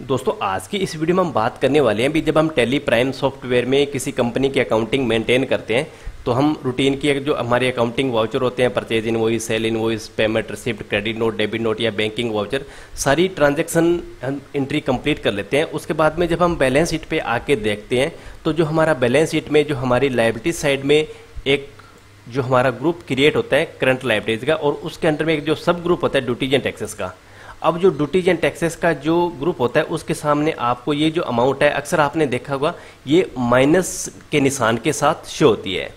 दोस्तों, आज की इस वीडियो में हम बात करने वाले हैं। भी जब हम टेली प्राइम सॉफ्टवेयर में किसी कंपनी की अकाउंटिंग मेंटेन करते हैं तो हम रूटीन की जो हमारे अकाउंटिंग वाउचर होते हैं purchase in invoice sale in invoice payment receipt credit note debit note या बैंकिंग वाउचर सारी ट्रांजैक्शन हम एंट्री कंप्लीट कर लेते हैं। उसके बाद में जब हम बैलेंस शीट पे आके देखते हैं तो जो हमारा बैलेंस शीट में जो हमारी लाइबिलिटी साइड में एक जो हमारा ग्रुप क्रिएट होता है करंट लाइबिलिटीज का, और उसके अंडर में एक जो सब ग्रुप होता है ड्यूटीज़ एंड टैक्सेस का। अब जो ड्यूटीज़ एंड टैक्सेस का जो ग्रुप होता है, उसके सामने आपको ये जो अमाउंट है, अक्सर आपने देखा होगा, ये माइनस के निशान के साथ शो होती है।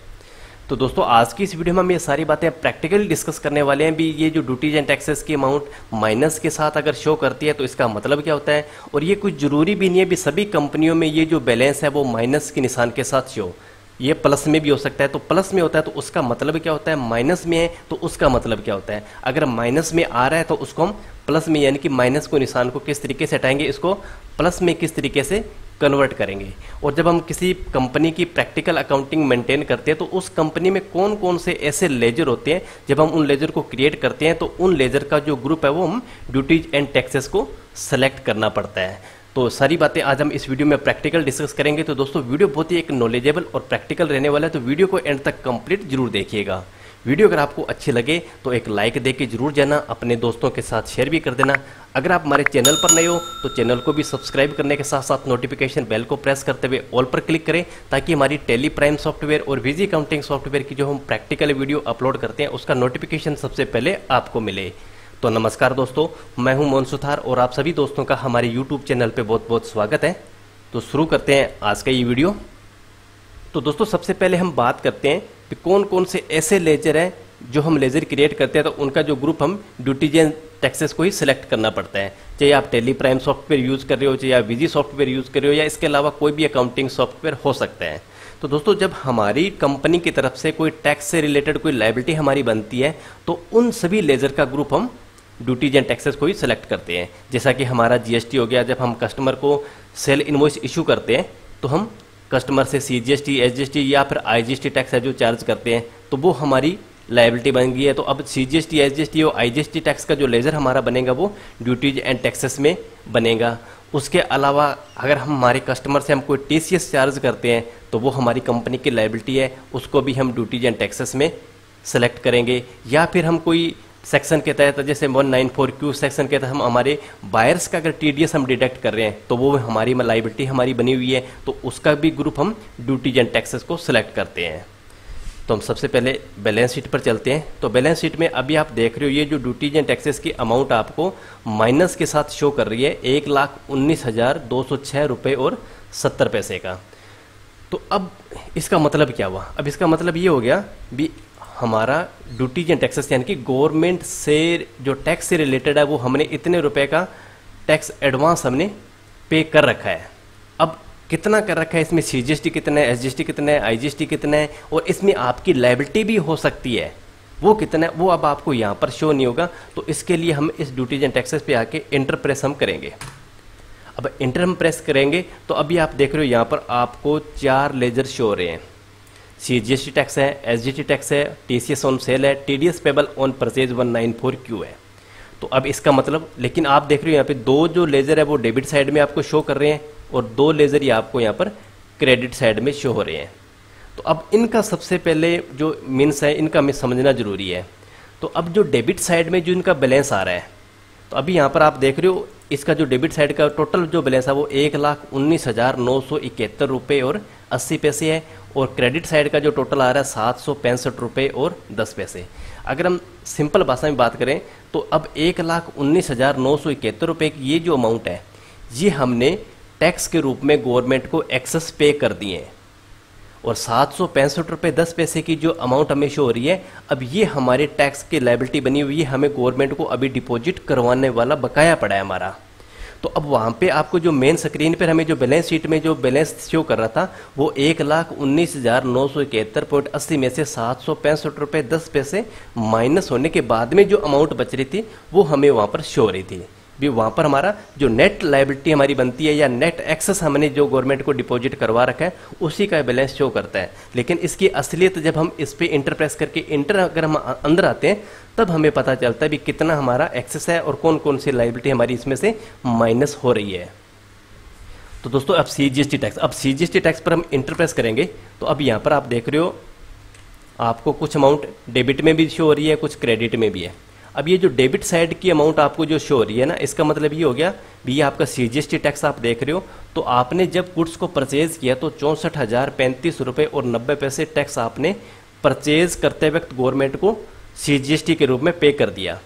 तो दोस्तों, आज की इस वीडियो में हम ये सारी बातें प्रैक्टिकली डिस्कस करने वाले हैं। भी ये जो ड्यूटीज़ एंड टैक्सेस की अमाउंट माइनस के साथ अगर शो करती है तो इसका मतलब क्या होता है? और ये कुछ ज़रूरी भी नहीं है, भी सभी कंपनियों में ये जो बैलेंस है, वो माइनस के निशान के साथ शो ये प्लस में भी हो सकता है तो प्लस में होता है तो उसका मतलब क्या होता है? माइनस में है तो उसका मतलब क्या होता है? अगर माइनस में आ रहा है तो उसको हम प्लस में, यानी कि माइनस को, निशान को किस तरीके से हटाएँगे? इसको प्लस में किस तरीके से कन्वर्ट करेंगे? और जब हम किसी कंपनी की प्रैक्टिकल अकाउंटिंग मेंटेन करते हैं तो उस कंपनी में कौन कौन से ऐसे लेजर होते हैं? जब हम उन लेजर को क्रिएट करते हैं तो उन लेजर का जो ग्रुप है, वो हम ड्यूटीज़ एंड टैक्सेस को सेलेक्ट करना पड़ता है। तो सारी बातें आज हम इस वीडियो में प्रैक्टिकल डिस्कस करेंगे। तो दोस्तों, वीडियो बहुत ही एक नॉलेजेबल और प्रैक्टिकल रहने वाला है। तो वीडियो को एंड तक कंप्लीट ज़रूर देखिएगा। वीडियो अगर आपको अच्छी लगे तो एक लाइक दे के ज़रूर जाना, अपने दोस्तों के साथ शेयर भी कर देना। अगर आप हमारे चैनल पर नए हो तो चैनल को भी सब्सक्राइब करने के साथ साथ नोटिफिकेशन बेल को प्रेस करते हुए ऑल पर क्लिक करें, ताकि हमारी टेली प्राइम सॉफ्टवेयर और विजी अकाउंटिंग सॉफ्टवेयर की जो हम प्रैक्टिकल वीडियो अपलोड करते हैं, उसका नोटिफिकेशन सबसे पहले आपको मिले। तो नमस्कार दोस्तों, मैं हूँ मोहन सुथार और आप सभी दोस्तों का हमारे यूट्यूब चैनल पे बहुत बहुत स्वागत है। तो शुरू करते हैं आज का ये वीडियो। तो दोस्तों, सबसे पहले हम बात करते हैं कि कौन कौन से ऐसे लेजर हैं जो हम लेजर क्रिएट करते हैं तो उनका जो ग्रुप हम ड्यूटीजन टैक्सेस को ही सिलेक्ट करना पड़ता है। चाहे आप टेली प्राइम सॉफ्टवेयर यूज़ कर रहे हो, चाहे आप विजी सॉफ्टवेयर यूज़ कर रहे हो, या इसके अलावा कोई भी अकाउंटिंग सॉफ्टवेयर हो सकता है। तो दोस्तों, जब हमारी कंपनी की तरफ़ से कोई टैक्स से रिलेटेड कोई लाइबिलिटी हमारी बनती है तो उन सभी लेजर का ग्रुप हम ड्यूटीज़ एंड टैक्सेस को ही सिलेक्ट करते हैं। जैसा कि हमारा जीएसटी हो गया, जब हम कस्टमर को सेल इनवॉइस इशू करते हैं तो हम कस्टमर से C G S T S G S T या फिर I G S T tax है जो चार्ज करते हैं तो वो हमारी लाइबिलिटी बन गई है। तो अब C G S T S G S T और I G S T tax का जो लेजर हमारा बनेगा, वो ड्यूटीज़ एंड टैक्सेस में बनेगा। उसके अलावा अगर हम हमारे कस्टमर से हम कोई टी सी एस चार्ज करते हैं तो वो हमारी कंपनी की लाइबिलिटी है, उसको भी हम ड्यूटीज़ एंड टैक्सेस में सेलेक्ट करेंगे। या फिर हम कोई सेक्शन के तहत, जैसे 194 क्यू सेक्शन के तहत हम हमारे बायर्स का अगर टीडीएस हम डिडक्ट कर रहे हैं तो वो हमारी लाइबिलिटी हमारी बनी हुई है तो उसका भी ग्रुप हम ड्यूटीज़ एंड टैक्सेस को सिलेक्ट करते हैं। तो हम सबसे पहले बैलेंस शीट पर चलते हैं। तो बैलेंस शीट में अभी आप देख रहे हो, ये जो ड्यूटीज़ एंड टैक्सेस की अमाउंट आपको माइनस के साथ शो कर रही है, एक लाख उन्नीस हज़ार दो सौ छः रुपये और सत्तर पैसे का। तो अब इसका मतलब क्या हुआ? अब इसका मतलब ये हो गया, भी हमारा ड्यूटीज़ एंड टैक्सेस यानी कि गवर्नमेंट से जो टैक्स से रिलेटेड है, वो हमने इतने रुपए का टैक्स एडवांस हमने पे कर रखा है। अब कितना कर रखा है? इसमें सी जी एस टी कितना है? एस जी एस टी कितना है? आई जी एस टी कितना है? और इसमें आपकी लाइबिलिटी भी हो सकती है। वो कितना है? वो अब आपको यहाँ पर शो नहीं होगा। तो इसके लिए हम इस ड्यूटीज़ एंड टैक्सेस पे आके इंटर प्रेस हम करेंगे। अब इंटर हम प्रेस करेंगे तो अभी आप देख रहे हो यहाँ पर आपको चार लेजर शो हो रहे हैं। सी जी टैक्स है एस जी टैक्स है T C S on sale है T D S payable on purchase one nine four Q है। तो अब इसका मतलब लेकिन आप देख रहे हो यहाँ पे दो जो लेजर है वो डेबिट साइड में आपको शो कर रहे हैं और दो लेजर ये आपको यहाँ पर क्रेडिट साइड में शो हो रहे हैं। तो अब इनका सबसे पहले जो मीन्स है, इनका हमें समझना ज़रूरी है। तो अब जो डेबिट साइड में जो इनका बैलेंस आ रहा है तो अभी यहाँ पर आप देख रहे हो, इसका जो डेबिट साइड का टोटल जो बैलेंस है वो एक लाख उन्नीस हज़ार नौ सौ इकहत्तर रुपये और अस्सी पैसे है और क्रेडिट साइड का जो टोटल आ रहा है सात सौ पैंसठ रुपये और दस पैसे। अगर हम सिंपल भाषा में बात करें तो अब एक लाख उन्नीस हज़ार नौ सौ इकहत्तर रुपये की ये जो अमाउंट है, ये हमने टैक्स के रूप में गवर्नमेंट को एक्सेस पे कर दिए हैं। और सात सौ पैंसठ रुपये दस पैसे की जो अमाउंट हमें शो हो रही है, अब ये हमारे टैक्स की लाइबिलिटी बनी हुई है, हमें गवर्नमेंट को अभी डिपॉजिट करवाने वाला बकाया पड़ा है हमारा। तो अब वहाँ पे आपको जो मेन स्क्रीन पर हमें जो बैलेंस शीट में जो बैलेंस शो कर रहा था, वो एक लाख उन्नीस हज़ार नौ सौ इकहत्तर पॉइंट अस्सी में से सात सौ पैंसठ रुपये दस पैसे माइनस होने के बाद में जो अमाउंट बच रही थी, वो हमें वहाँ पर शो हो रही थी। भी वहाँ पर हमारा जो नेट लाइबिलिटी हमारी बनती है या नेट एक्सेस हमने जो गवर्नमेंट को डिपॉजिट करवा रखा है, उसी का बैलेंस शो करता है। लेकिन इसकी असलियत जब हम इस पर इंटर प्रेस करके इंटर अगर हम अंदर आते हैं, तब हमें पता चलता है भी कितना हमारा एक्सेस है और कौन कौन सी लाइबिलिटी हमारी इसमें से माइनस हो रही है। तो दोस्तों, अब सी टैक्स अब सी टैक्स पर हम इंटरप्रेस करेंगे। तो अब यहाँ पर आप देख रहे हो, आपको कुछ अमाउंट डेबिट में भी शो हो रही है, कुछ क्रेडिट में भी है। अब ये जो डेबिट साइड की अमाउंट आपको जो शो हो रही है ना, इसका मतलब ये हो गया भी ये आपका सीजीएसटी टैक्स आप देख रहे हो तो आपने जब गुड्स को परचेज किया तो चौंसठ हज़ार पैंतीस रुपये और नब्बे पैसे टैक्स आपने परचेज करते वक्त गवर्नमेंट को सीजीएसटी के रूप में पे कर दिया।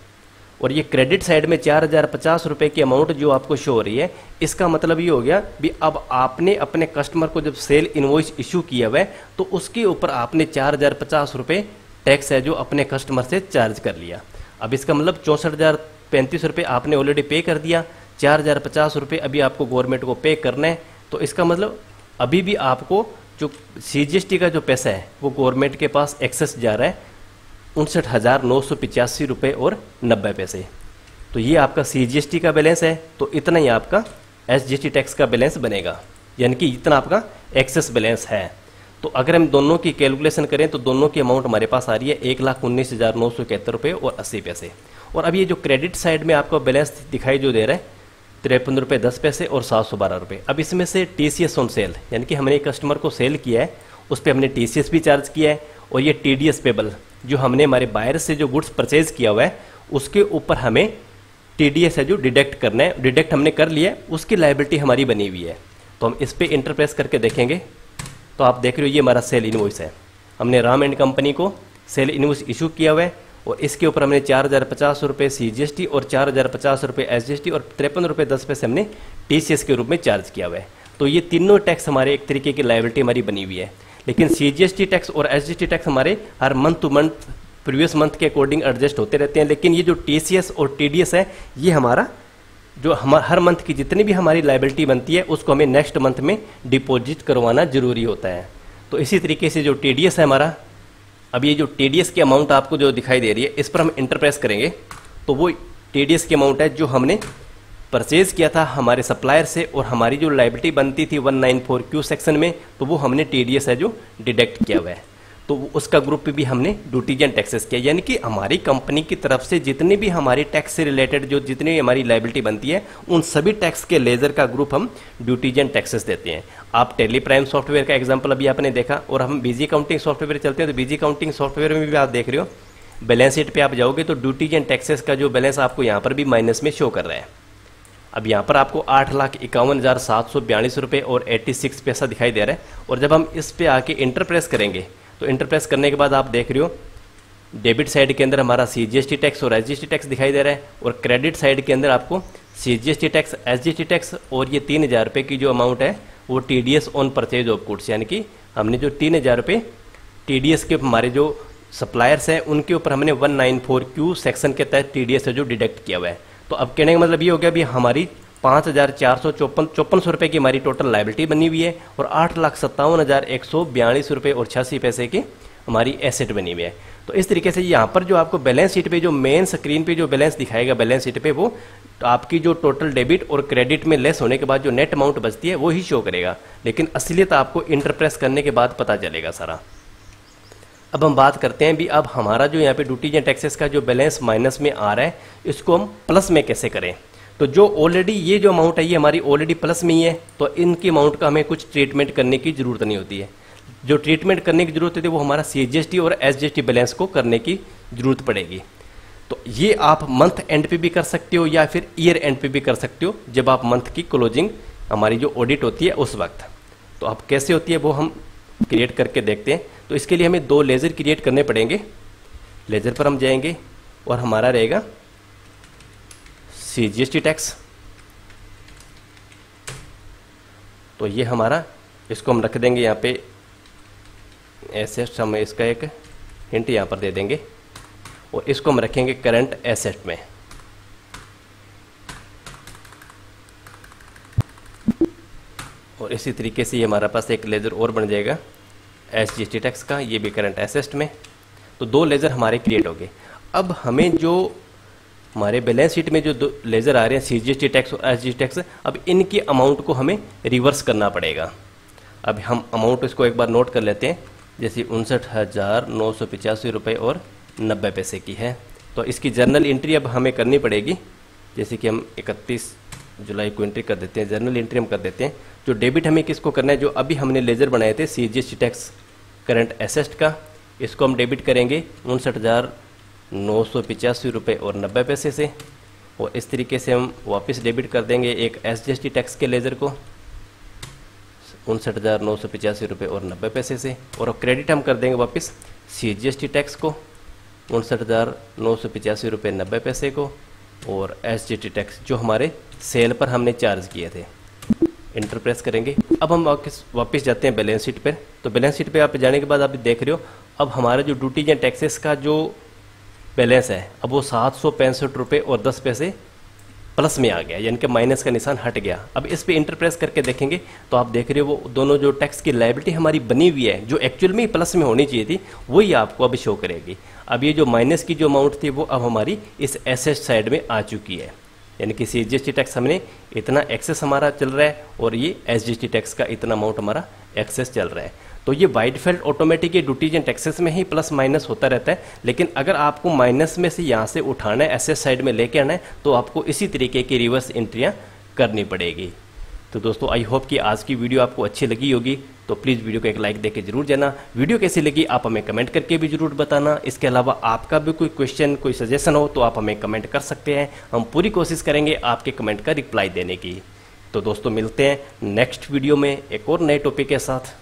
और ये क्रेडिट साइड में चार हज़ार पचास रुपए की अमाउंट जो आपको शो हो रही है, इसका मतलब ये हो गया भी अब आपने अपने कस्टमर को जब सेल इनवॉइस इशू किया हुआ है तो उसके ऊपर आपने चार हज़ार पचास रुपये टैक्स है जो अपने कस्टमर से चार्ज कर लिया। अब इसका मतलब चौंसठ हज़ार पैंतीस रुपये आपने ऑलरेडी पे कर दिया, चार हज़ार पचास रुपये अभी आपको गवर्नमेंट को पे करना है। तो इसका मतलब अभी भी आपको जो सी का जो पैसा है, वो गवर्नमेंट के पास एक्सेस जा रहा है, उनसठ हज़ार नौ सौ पिचासी रुपये और नब्बे पैसे। तो ये आपका सी का बैलेंस है तो इतना ही आपका एस टैक्स का बैलेंस बनेगा। यानी कि इतना आपका एक्सेस बैलेंस है। तो अगर हम दोनों की कैलकुलेशन करें तो दोनों की अमाउंट हमारे पास आ रही है एक लाख उन्नीस हज़ार नौ सौ इकहत्तर रुपये और अस्सी पैसे। और अब ये जो क्रेडिट साइड में आपको बैलेंस दिखाई जो दे रहा है, तिरपन रुपये दस पैसे और सात सौ बारह रुपये अब इसमें से T C S on sale यानी कि हमने कस्टमर को सेल किया है, उस पर हमने टी सी एस भी चार्ज किया है और ये टी डी एस पेबल जो हमने हमारे बायर से जो गुड्स परचेज किया हुआ है, उसके ऊपर हमें टी डी एस है जो डिडक्ट करना है डिडक्ट हमने कर लिया है, उसकी लाइबिलिटी हमारी बनी हुई है। तो हम इस पर इंटरप्रेस करके देखेंगे। तो आप देख रहे हो, ये हमारा सेल इनवॉइस है। हमने राम एंड कंपनी को सेल इनवॉइस इशू किया हुआ है और इसके ऊपर हमने चार हज़ार पचास रुपये सी जी एस टी और चार हज़ार पचास रुपये एस जी एस टी और तिरपन रुपये दस पैसे हमने टी सी एस के रूप में चार्ज किया हुआ है। तो ये तीनों टैक्स हमारे एक तरीके की लाइबिलिटी हमारी बनी हुई है। लेकिन C G S T tax और एस टैक्स हमारे हर month to month previous month के अकॉर्डिंग एडजस्ट होते रहते हैं। लेकिन ये जो टी सी एस और टी डी एस है, ये हमारा जो हम, हर मंथ की जितनी भी हमारी लाइबिलिटी बनती है, उसको हमें नेक्स्ट मंथ में डिपॉजिट करवाना ज़रूरी होता है। तो इसी तरीके से जो टीडीएस है हमारा, अब ये जो टी की अमाउंट आपको जो दिखाई दे रही है, इस पर हम इंटरप्रेस करेंगे। तो वो टी की अमाउंट है जो हमने परचेज किया था हमारे सप्लायर से और हमारी जो लाइबिलिटी बनती थी 194 क्यू सेक्शन में तो वो हमने टीडीएस है जो डिडक्ट किया हुआ है। तो उसका ग्रुप भी हमने ड्यूटीजन टैक्सेस किया। यानी कि हमारी कंपनी की तरफ़ से जितनी भी हमारे टैक्स से रिलेटेड जो जितनी भी हमारी लाइबिलिटी बनती है, उन सभी टैक्स के लेजर का ग्रुप हम ड्यूटीजन टैक्सेस देते हैं। आप टेली प्राइम सॉफ्टवेयर का एग्ज़ाम्पल अभी आपने देखा और हम बीजी काउंटिंग सॉफ्टवेयर चलते हैं तो बीजी काउंटिंग सॉफ्टवेयर में भी आप देख रहे हो। बैलेंस शीट पे आप जाओगे तो ड्यूटीजन टैक्सेस का जो बैलेंस आपको यहाँ पर भी माइनस में शो कर रहा है। अब यहाँ पर आपको आठ लाख इक्यावन हज़ार सात सौ बयालीस रुपये और एट्टी सिक्स पैसा दिखाई दे रहा है। और जब हम इस पे आके इंटरप्रेस करेंगे तो इंटरप्रेस करने के बाद आप देख रहे हो डेबिट साइड के अंदर हमारा C G S T tax और एस जी टी टैक्स दिखाई दे रहा है और क्रेडिट साइड के अंदर आपको C G S T tax S G S T tax और ये तीन हज़ार रुपये की जो अमाउंट है, वो T D S on purchase of goods यानी कि हमने जो तीन हज़ार रुपये टी डी एस के हमारे जो सप्लायर्स हैं, उनके ऊपर हमने one nine four Q section के तहत टी डी एस जो डिडक्ट किया हुआ है। तो अब कहने का मतलब ये हो गया भी हमारी पाँच हज़ार चार सौ चौपन चौपन सौ रुपये की हमारी टोटल लाइबिलिटी बनी हुई है और आठ लाख सत्तावन हज़ार एक सौ बयालीस रुपये और छियासी पैसे की हमारी एसेट बनी हुई है। तो इस तरीके से यहाँ पर जो आपको बैलेंस शीट पे, जो मेन स्क्रीन पे जो बैलेंस दिखाएगा बैलेंस शीट पे वो तो आपकी जो टोटल डेबिट और क्रेडिट में लेस होने के बाद जो नेट अमाउंट बचती है वो ही शो करेगा। लेकिन असलियत आपको इंटरप्रेस करने के बाद पता चलेगा सारा। अब हम बात करते हैं भी, अब हमारा जो यहाँ पे ड्यूटीज़ एंड टैक्सेस का जो बैलेंस माइनस में आ रहा है, इसको हम प्लस में कैसे करें? तो जो ऑलरेडी ये जो अमाउंट है, ये हमारी ऑलरेडी प्लस में ही है तो इनकी अमाउंट का हमें कुछ ट्रीटमेंट करने की ज़रूरत नहीं होती है। जो ट्रीटमेंट करने की ज़रूरत होती है, वो हमारा सी और एसजीएसटी बैलेंस को करने की ज़रूरत पड़ेगी। तो ये आप मंथ एंड पे भी कर सकते हो, या फिर ईयर एंड पे भी कर सकते हो, जब आप मंथ की क्लोजिंग हमारी जो ऑडिट होती है उस वक्त। तो आप कैसे होती है, वो हम क्रिएट करके देखते हैं। तो इसके लिए हमें दो लेज़र क्रिएट करने पड़ेंगे। लेज़र पर हम जाएँगे और हमारा रहेगा सी जीएसटी टैक्स तो ये हमारा, इसको हम रख देंगे यहाँ पे। एसेट हम इसका एक हिंट यहाँ पर दे देंगे। और इसको हम रखेंगे करंट एसेट में। और इसी तरीके से ये हमारा पास एक लेज़र और बन जाएगा एस जी टैक्स का, ये भी करंट एसेट में। तो दो लेज़र हमारे क्रिएट हो गए। अब हमें जो हमारे बैलेंस शीट में जो लेज़र आ रहे हैं C G S T tax और एस जी टैक्स अब इनकी अमाउंट को हमें रिवर्स करना पड़ेगा। अब हम अमाउंट इसको एक बार नोट कर लेते हैं, जैसे उनसठ हज़ार नौ सौ पिचासी रुपये और नब्बे पैसे की है। तो इसकी जर्नल एंट्री अब हमें करनी पड़ेगी, जैसे कि हम इकतीस जुलाई को एंट्री कर देते हैं जर्नल एंट्री हम कर देते हैं। जो डेबिट हमें किसको करना है, जो अभी हमने लेजर बनाए थे C G S T tax current asset का, इसको हम डेबिट करेंगे उनसठ हज़ार नौ सौ पिचासी रुपये और नब्बे पैसे से। और इस तरीके से हम वापस डेबिट कर देंगे एक एस जी टैक्स के लेज़र को। उनसठ हज़ार नौ सौ पिचासी रुपये और नब्बे पैसे से। और क्रेडिट हम कर देंगे वापस C G S T tax को। उनसठ हज़ार नौ सौ पिचासी रुपये नब्बे पैसे को। और एस जी टी टैक्स जो हमारे सेल पर हमने चार्ज किए थे। इंटर प्रेस करेंगे। अब हम वापस वापस जाते हैं बैलेंस शीट पर तो बैलेंस शीट पर आप जाने के बाद आप देख रहे हो, अब हमारा जो ड्यूटीज़ एंड टैक्सेस का जो बैलेंस है। अब वो सात सौ पैंसठ रुपये और दस पैसे प्लस में आ गया, यानी कि माइनस का निशान हट गया। अब इस पर इंटरप्रेस करके देखेंगे तो आप देख रहे हो वो दोनों जो टैक्स की लाइबिलिटी हमारी बनी हुई है, जो एक्चुअल में प्लस में होनी चाहिए थी, वही आपको अभी शो करेगी। अब ये जो माइनस की जो अमाउंट थी, वो अब हमारी इस एसेट साइड में आ चुकी है। यानी कि सी जी टैक्स हमने इतना एक्सेस हमारा चल रहा है, और ये एसजीएसटी टैक्स का इतना अमाउंट हमारा एक्सेस चल रहा है। तो ये वाइड फेल्ट ऑटोमेटिक ये ड्यूटीज़ एंड टैक्सेस में ही प्लस माइनस होता रहता है। लेकिन अगर आपको माइनस में से यहाँ से उठाना है एसेस साइड में लेके आना है तो आपको इसी तरीके की रिवर्स एंट्रियाँ करनी पड़ेगी। तो दोस्तों आई होप कि आज की वीडियो आपको अच्छी लगी होगी। तो प्लीज़ वीडियो को एक लाइक देके ज़रूर जाना। वीडियो कैसी लगी, आप हमें कमेंट करके भी ज़रूर बताना। इसके अलावा आपका भी कोई क्वेश्चन कोई सजेशन हो तो आप हमें कमेंट कर सकते हैं। हम पूरी कोशिश करेंगे आपके कमेंट का रिप्लाई देने की। तो दोस्तों, मिलते हैं नेक्स्ट वीडियो में एक और नए टॉपिक के साथ।